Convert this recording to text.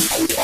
Nation.